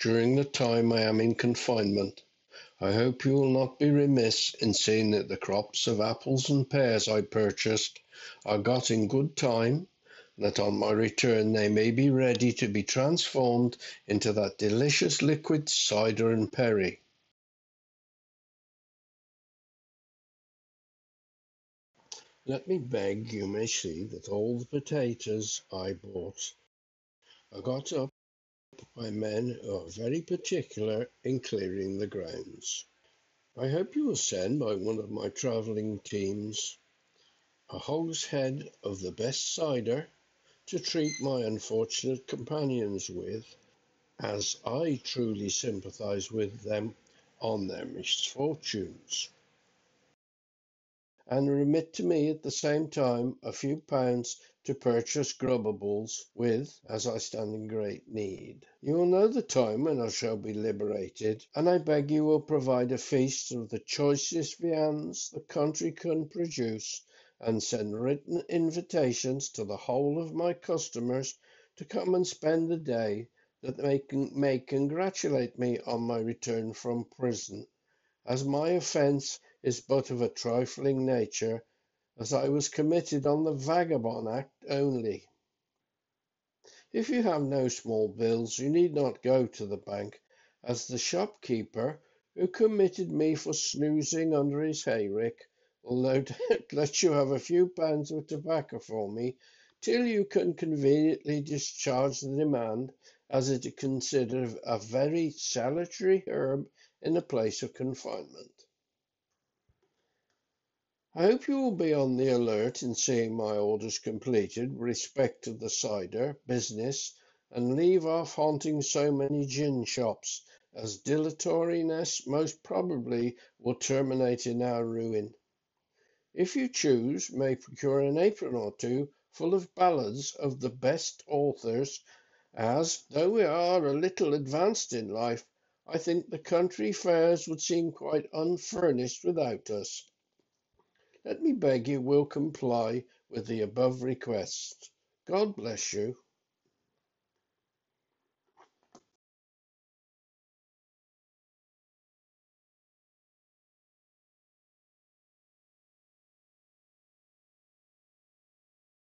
during the time I am in confinement. I hope you will not be remiss in seeing that the crops of apples and pears I purchased are got in good time, that on my return they may be ready to be transformed into that delicious liquid cider and perry. Let me beg you may see that all the potatoes I bought are got up by men who are very particular in clearing the grounds. I hope you will send by one of my travelling teams a hogshead of the best cider to treat my unfortunate companions with, as I truly sympathise with them on their misfortunes and remit to me at the same time a few pounds to purchase grubbables with, as I stand in great need. You will know the time when I shall be liberated, and I beg you will provide a feast of the choicest viands the country can produce, and send written invitations to the whole of my customers to come and spend the day, that they may congratulate me on my return from prison, as my offence is but of a trifling nature, as I was committed on the Vagabond Act only. If you have no small bills, you need not go to the bank, as the shopkeeper, who committed me for snoozing under his hayrick, will no doubt let you have a few pounds of tobacco for me till you can conveniently discharge the demand, as it is considered a very salutary herb in a place of confinement. I hope you will be on the alert in seeing my orders completed respect to the cider business, and leave off haunting so many gin shops, as dilatoriness most probably will terminate in our ruin. If you choose, may procure an apron or two full of ballads of the best authors, as, though we are a little advanced in life, I think the country fairs would seem quite unfurnished without us. Let me beg you will comply with the above request. God bless you.